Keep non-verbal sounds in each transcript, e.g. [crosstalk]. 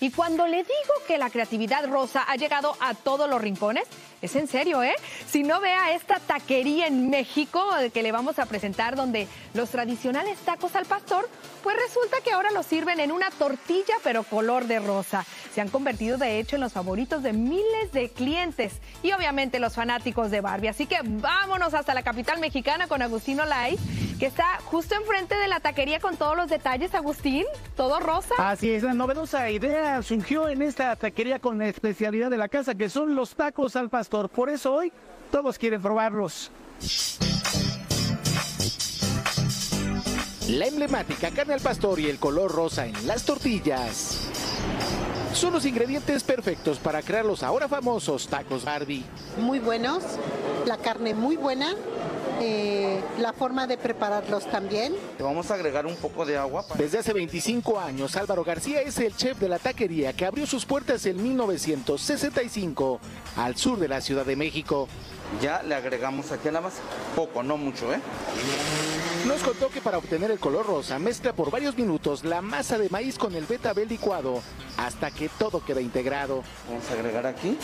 Y cuando le digo que la creatividad rosa ha llegado a todos los rincones, es en serio, ¿eh? Si no vea esta taquería en México que le vamos a presentar, donde los tradicionales tacos al pastor, pues resulta que ahora los sirven en una tortilla, pero color de rosa. Se han convertido, de hecho, en los favoritos de miles de clientes y obviamente los fanáticos de Barbie. Así que vámonos hasta la capital mexicana con Agustino Lai, que está justo enfrente de la taquería con todos los detalles, Agustín, todo rosa. Así es, la novedosa idea surgió en esta taquería con la especialidad de la casa, que son los tacos al pastor. Por eso hoy todos quieren probarlos. La emblemática carne al pastor y el color rosa en las tortillas son los ingredientes perfectos para crear los ahora famosos tacos Barbie. Muy buenos, la carne muy buena, eh, la forma de prepararlos también. Le vamos a agregar un poco de agua. Desde hace 25 años, Álvaro García es el chef de la taquería que abrió sus puertas en 1965 al sur de la Ciudad de México. Ya le agregamos aquí a la masa, poco, no mucho, ¿eh? Nos contó que para obtener el color rosa mezcla por varios minutos la masa de maíz con el betabel licuado hasta que todo queda integrado. Vamos a agregar aquí.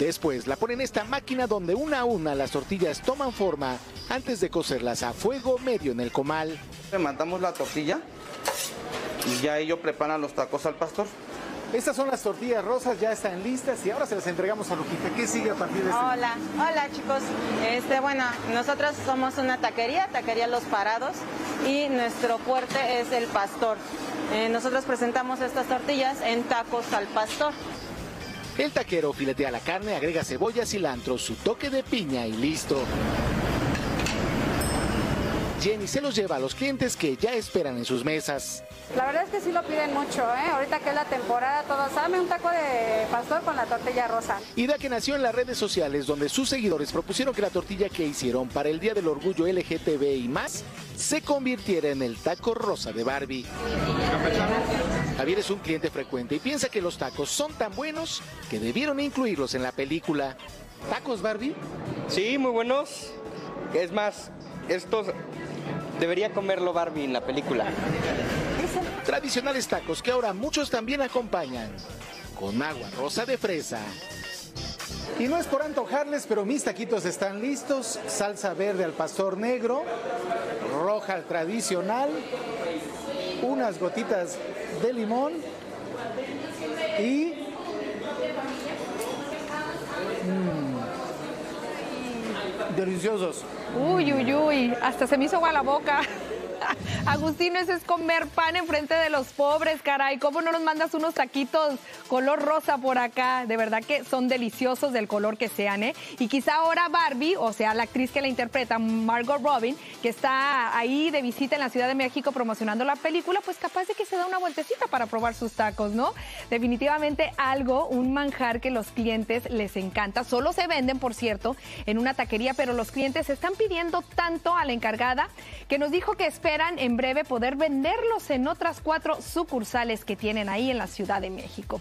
Después la ponen en esta máquina donde una a una las tortillas toman forma antes de cocerlas a fuego medio en el comal. Levantamos la tortilla y ya ellos preparan los tacos al pastor. Estas son las tortillas rosas, ya están listas y ahora se las entregamos a Lupita. ¿Qué sigue a partir de este Hola, hola chicos. Este, bueno, nosotros somos una taquería, taquería Los Parados, y nuestro fuerte es el pastor. Eh, nosotros presentamos estas tortillas en tacos al pastor. El taquero filetea la carne, agrega cebolla, cilantro, su toque de piña y listo. Jenny se los lleva a los clientes que ya esperan en sus mesas. La verdad es que sí lo piden mucho, ¿eh? Ahorita que es la temporada, todos saben un taco de pastor con la tortilla rosa. Idea que nació en las redes sociales donde sus seguidores propusieron que la tortilla que hicieron para el Día del Orgullo LGTB y más se convirtiera en el taco rosa de Barbie. Javier es un cliente frecuente y piensa que los tacos son tan buenos que debieron incluirlos en la película. ¿Tacos Barbie? Sí, muy buenos. Es más, estos debería comerlo Barbie en la película. Tradicionales tacos que ahora muchos también acompañan con agua rosa de fresa. Y no es por antojarles, pero mis taquitos están listos. Salsa verde al pastor negro, roja al tradicional, unas gotitas de limón y... deliciosos. Uy, uy, uy, hasta se me hizo agua la boca. [laughs] Agustín, eso es comer pan enfrente de los pobres, caray. ¿Cómo no nos mandas unos taquitos color rosa por acá? De verdad que son deliciosos del color que sean, ¿eh? Y quizá ahora Barbie, o sea, la actriz que la interpreta, Margot Robin, que está ahí de visita en la Ciudad de México promocionando la película, pues capaz de que se da una vueltecita para probar sus tacos, ¿no? Definitivamente algo, un manjar que los clientes les encanta. Solo se venden, por cierto, en una taquería, pero los clientes están pidiendo tanto a la encargada que nos dijo que espera en breve poder venderlos en otras cuatro sucursales que tienen ahí en la Ciudad de México.